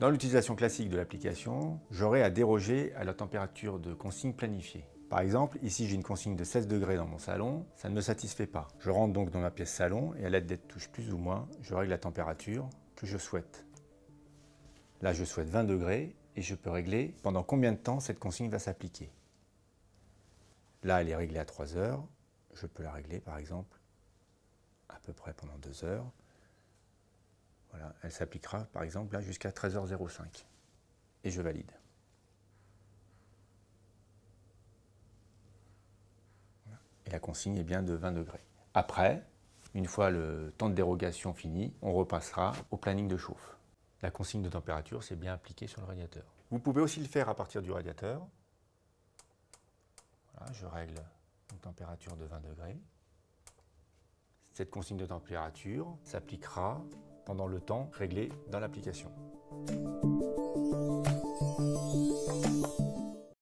Dans l'utilisation classique de l'application, j'aurai à déroger à la température de consigne planifiée. Par exemple, ici j'ai une consigne de 16 degrés dans mon salon, ça ne me satisfait pas. Je rentre donc dans ma pièce salon et à l'aide des touches plus ou moins, je règle la température que je souhaite. Là je souhaite 20 degrés et je peux régler pendant combien de temps cette consigne va s'appliquer. Là elle est réglée à 3 heures, je peux la régler par exemple à peu près pendant 2 heures. Elle s'appliquera par exemple là jusqu'à 13h05 et je valide. Et la consigne est bien de 20 degrés. Après, une fois le temps de dérogation fini, on repassera au planning de chauffe. La consigne de température, c'est bien appliqué sur le radiateur. Vous pouvez aussi le faire à partir du radiateur. Voilà, je règle une température de 20 degrés. Cette consigne de température s'appliquera pendant le temps réglé dans l'application.